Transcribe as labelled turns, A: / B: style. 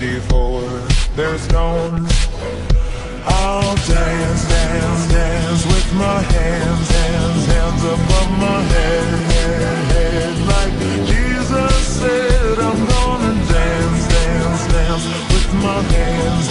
A: before they're stone. I'll dance, dance, dance with my hands, hands, hands above my head, head, head. Like Jesus said, I'm gonna dance, dance, dance with my hands.